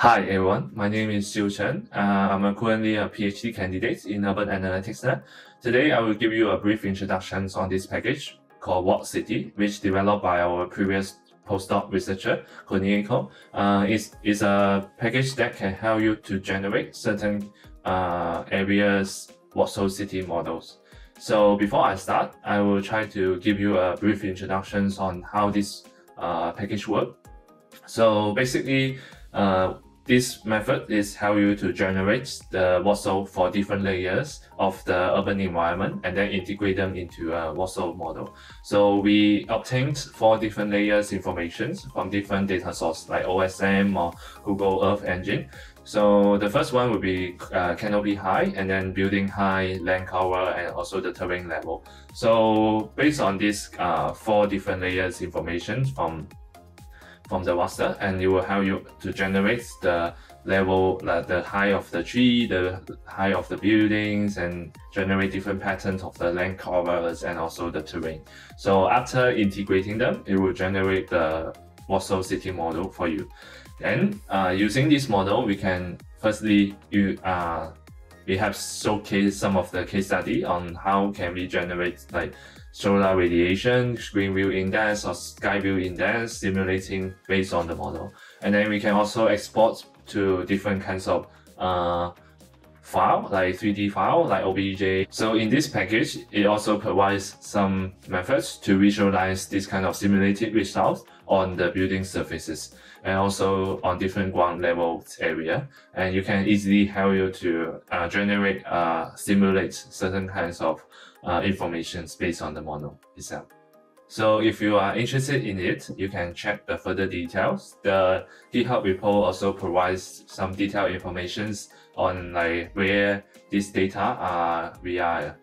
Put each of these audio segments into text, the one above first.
Hi everyone, my name is Xiu Chen. Uh, I'm currently a PhD candidate in Urban Analytics Lab. Today I will give you a brief introduction on this package called VoxCity, which developed by our previous postdoc researcher, Kunihiko. Uh, it's, it's a package that can help you to generate certain uh, areas voxel City models. So before I start, I will try to give you a brief introduction on how this uh, package works. So basically, uh, this method is how you to generate the voxel for different layers of the urban environment and then integrate them into a voxel model. So we obtained four different layers information from different data sources like OSM or Google Earth Engine. So the first one would be uh, canopy height and then building height, land cover, and also the terrain level. So based on these uh, four different layers information from from the raster and it will help you to generate the level, uh, the height of the tree, the height of the buildings, and generate different patterns of the land covers and also the terrain. So after integrating them, it will generate the voxel city model for you. Then uh, using this model, we can firstly you uh, we have showcased some of the case study on how can we generate like solar radiation, green view index, or sky view index simulating based on the model. And then we can also export to different kinds of uh, file, like 3D file, like OBJ. So in this package, it also provides some methods to visualize this kind of simulated results on the building surfaces and also on different ground level area. And you can easily help you to uh, generate, uh, simulate certain kinds of uh, information based on the model itself. So if you are interested in it, you can check the further details. The GitHub repo also provides some detailed information on like where this data are we are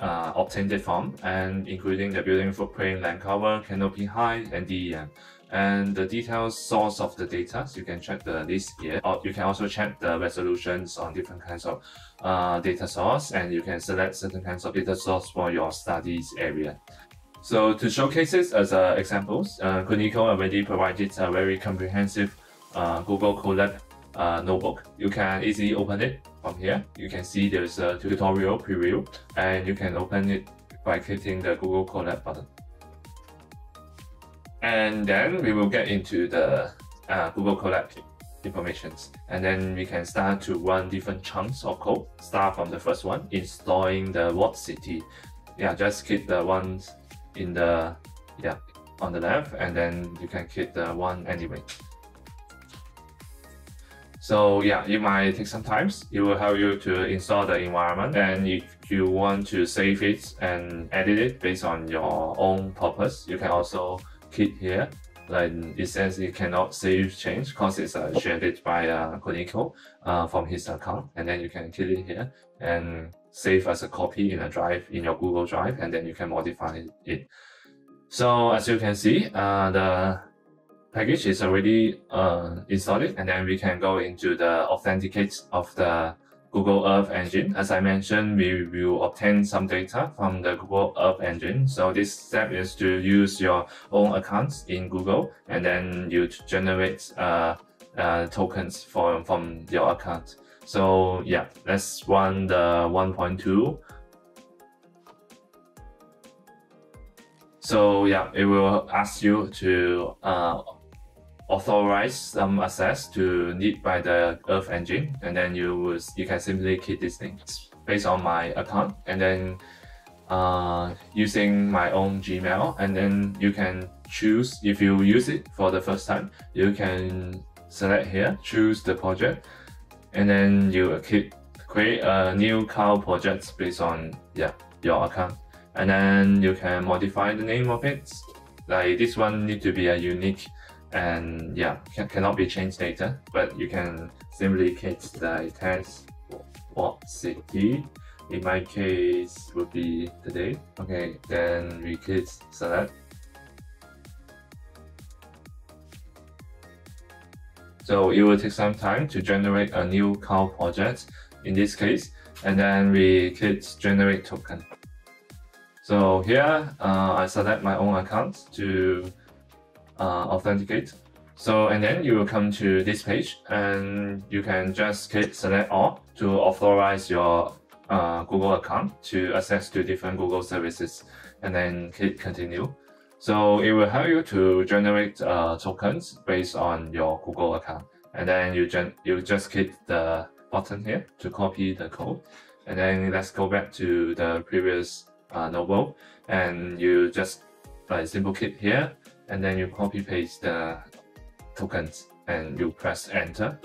uh, obtained it from, and including the building footprint, land cover, canopy height, and DEM. And the detailed source of the data, so you can check the list here. Or you can also check the resolutions on different kinds of uh, data source, and you can select certain kinds of data source for your studies area. So to showcase it as uh, examples, uh, Kunihiko already provided a very comprehensive uh, Google Colab uh, notebook. You can easily open it from here. You can see there's a tutorial preview and you can open it by clicking the Google Colab button. And then we will get into the uh, Google Colab informations. And then we can start to run different chunks of code. Start from the first one, installing the VoxCity. Yeah, just click the ones in the, yeah, on the left, and then you can click the one anyway. So yeah, it might take some time. It will help you to install the environment. And if you want to save it and edit it based on your own purpose, you can also click here. Like it says you cannot save change because it's uh, shared by uh, Kunihiko uh, from his account. And then you can click it here and save as a copy in a drive in your Google Drive, and then you can modify it. So as you can see, uh, the package is already uh, installed and then we can go into the authenticate of the Google Earth Engine. As I mentioned, we will obtain some data from the Google Earth Engine. So this step is to use your own accounts in Google and then you generate uh, uh, tokens from, from your account. So yeah, let's run the 1.2 So yeah, it will ask you to uh, authorize some access to need by the Earth Engine, and then you will you can simply click this link based on my account, and then uh, using my own Gmail, and then you can choose if you use it for the first time, you can select here, choose the project, and then you click create a new cloud project based on yeah your account, and then you can modify the name of it. Like this one need to be a unique and yeah, can, cannot be changed later, but you can simply click the test VoxCity. In my case, would be today. Okay, then we click select. So it will take some time to generate a new cloud project in this case, and then we click generate token. So here, uh, I select my own account to uh, authenticate. So, and then you will come to this page and you can just click select all to authorize your uh, Google account to access to different Google services and then click continue. So it will help you to generate uh, tokens based on your Google account. And then you, you just click the button here to copy the code. And then let's go back to the previous uh, notebook and you just like simple click here and then you copy paste the tokens and you press enter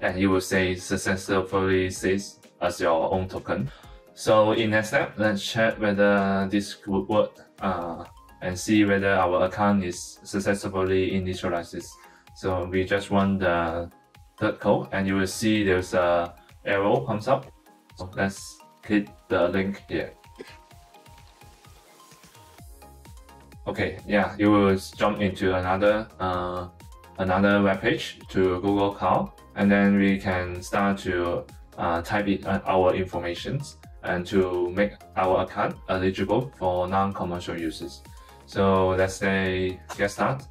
and you will say successfully says as your own token. So in next step, let's check whether this would work uh, and see whether our account is successfully initialized. So we just run the third code and you will see there's a arrow comes up. So let's click the link here. Okay, yeah, you will jump into another uh, another web page to Google Cloud, and then we can start to uh, type in uh, our informations and to make our account eligible for non-commercial uses. So let's say get start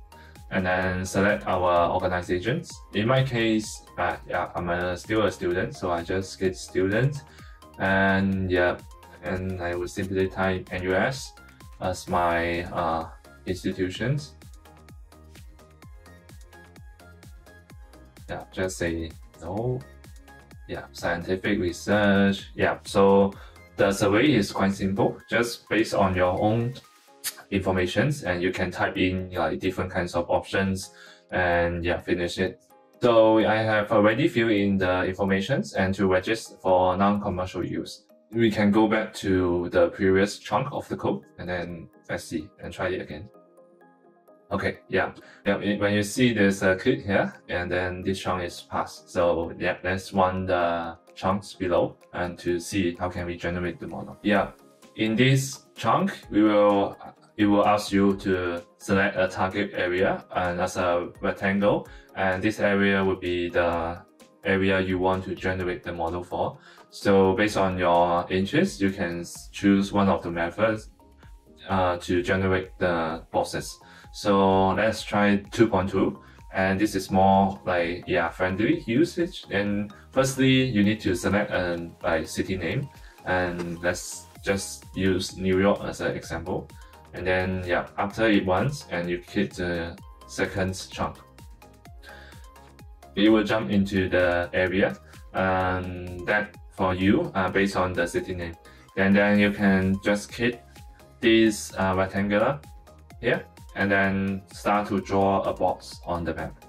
and then select our organizations. In my case, uh, yeah, I'm a, still a student, so I just get student and yeah, and I will simply type NUS as my uh, institutions. Yeah, just say no. Yeah, scientific research. Yeah, so the survey is quite simple, just based on your own informations and you can type in like different kinds of options and yeah, finish it. So I have already filled in the informations and to register for non-commercial use we can go back to the previous chunk of the code and then let's see and try it again. Okay, yeah, yeah. When you see there's a click here, and then this chunk is passed. So yeah, let's run the chunks below and to see how can we generate the model. Yeah, in this chunk, we will it will ask you to select a target area and as a rectangle, and this area would be the area you want to generate the model for. So based on your interest, you can choose one of the methods uh, to generate the process. So let's try 2.2 and this is more like yeah friendly usage and firstly you need to select a like city name and let's just use New York as an example and then yeah after it runs and you hit the second chunk it will jump into the area and that for you uh, based on the city name. And then you can just click this uh, rectangular here and then start to draw a box on the map.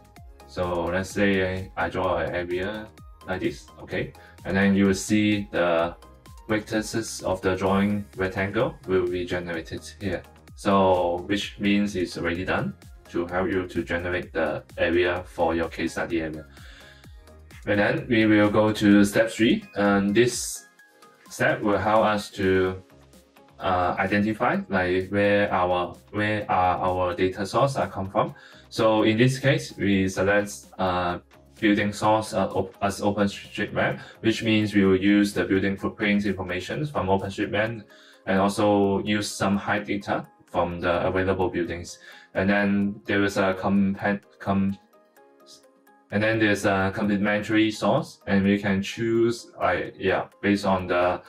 So let's say I draw an area like this, okay? And then you will see the vertices of the drawing rectangle will be generated here. So which means it's already done to help you to generate the area for your case study area. And then we will go to step three, and this step will help us to uh, identify like where our where are our data source are come from. So in this case, we select uh, building source uh, as OpenStreetMap, which means we will use the building footprint information from OpenStreetMap and also use some height data from the available buildings. And then there is a compa com and then there's a complementary source and we can choose like yeah based on the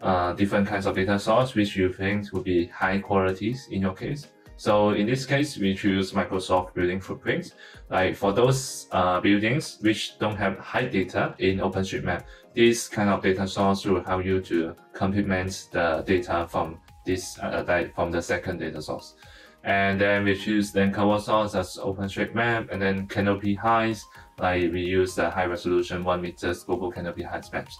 uh, different kinds of data source which you think will be high qualities in your case. So in this case, we choose Microsoft Building Footprints. Like for those uh, buildings which don't have high data in OpenStreetMap, this kind of data source will help you to complement the data from this uh, from the second data source. And then we choose then cover source as OpenStreetMap and then canopy heights like we use the high resolution one meter global canopy height maps.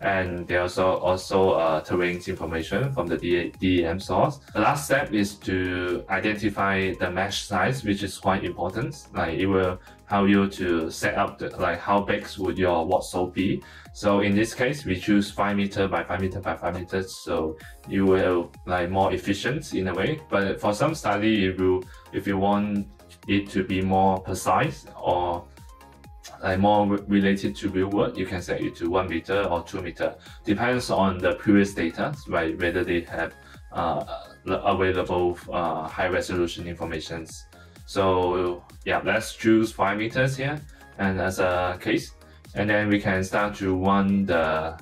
And there also also uh, terrain information from the DEM source. The last step is to identify the mesh size, which is quite important. Like it will help you to set up the, like how big would your WordSource be. So in this case, we choose five meter by five meter by five meters. So you will like more efficient in a way. But for some study, if you if you want it to be more precise or like more related to real world, you can set it to one meter or two meter. Depends on the previous data, right? Whether they have uh, available uh, high resolution informations. So yeah, let's choose 5 meters here and as a case. And then we can start to run the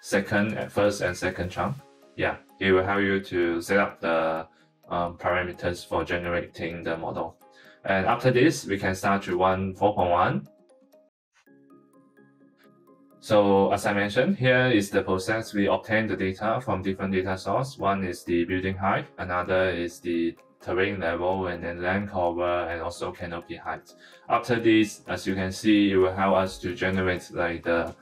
second, first and second chunk. Yeah, it will help you to set up the um, parameters for generating the model. And after this, we can start to run 4.1. So as I mentioned, here is the process. We obtain the data from different data source. One is the building height, another is the terrain level, and then land cover, and also canopy height. After this, as you can see, it will help us to generate like the,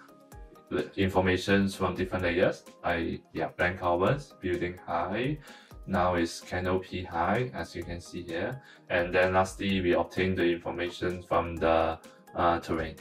the information from different layers, like yeah, land covers, building height, now is canopy high as you can see here and then lastly we obtain the information from the uh, terrain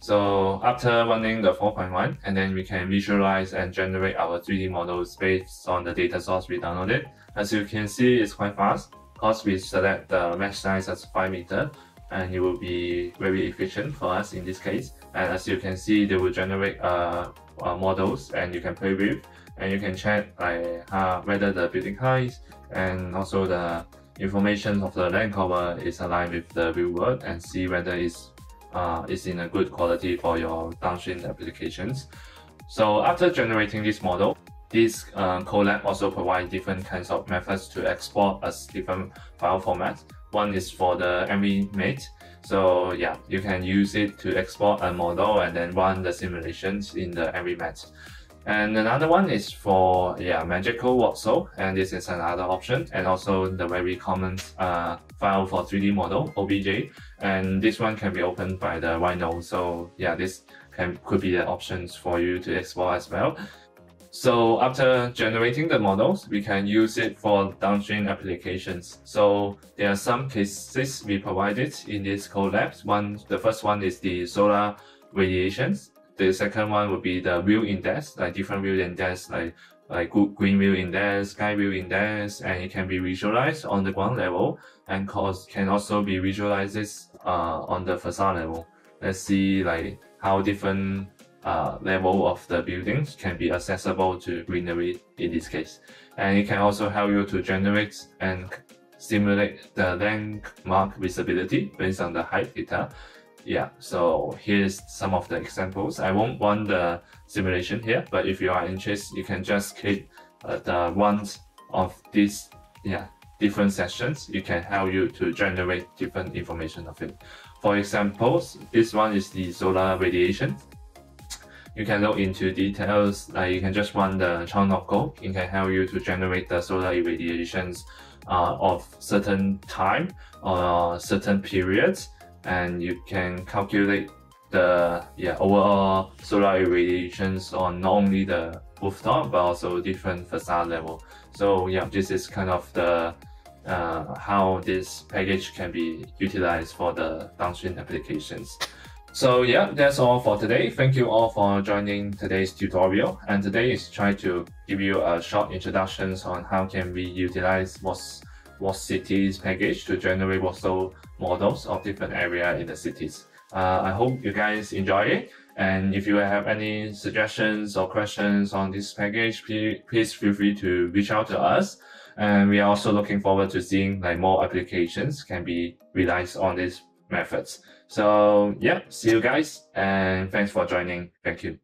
so after running the 4.1 and then we can visualize and generate our 3d models based on the data source we downloaded. As you can see it's quite fast. Because we select the mesh size as 5 meter and it will be very efficient for us in this case. And as you can see they will generate uh, uh, models and you can play with. And you can check like uh, whether the building height and also the information of the land cover is aligned with the real world and see whether it's uh, is in a good quality for your downstream applications. So after generating this model, this uh, Colab also provides different kinds of methods to export as different file formats. One is for the ENVI-met. So yeah, you can use it to export a model and then run the simulations in the ENVI-met. And another one is for yeah MagicaVoxel, and this is another option, and also the very common uh, file for 3D model OBJ, and this one can be opened by the Rhino. So yeah, this can could be the options for you to explore as well. So after generating the models, we can use it for downstream applications. So there are some cases we provided in this Colab. One, the first one is the solar radiations. The second one would be the view index, like different view index, like like green view index, sky view index, and it can be visualized on the ground level and cause, can also be visualized uh, on the facade level. Let's see like how different uh, level of the buildings can be accessible to greenery in this case. And it can also help you to generate and simulate the landmark visibility based on the height data yeah, so here's some of the examples. I won't run the simulation here, but if you are interested, you can just click uh, the ones of these yeah different sessions. You can help you to generate different information of it. For examples, this one is the solar radiation. You can look into details, like you can just run the code. It can help you to generate the solar irradiations uh, of certain time or certain periods and you can calculate the yeah overall solar irradiations on not only the rooftop but also different facade level. So yeah, this is kind of the uh, how this package can be utilized for the downstream applications. So yeah, that's all for today. Thank you all for joining today's tutorial. And today is try to give you a short introductions on how can we utilize what's VoxCity's package to generate voxel models of different area in the cities. Uh, I hope you guys enjoy it. And if you have any suggestions or questions on this package, please, please feel free to reach out to us. And we are also looking forward to seeing like more applications can be realized on these methods. So yeah, see you guys and thanks for joining. Thank you.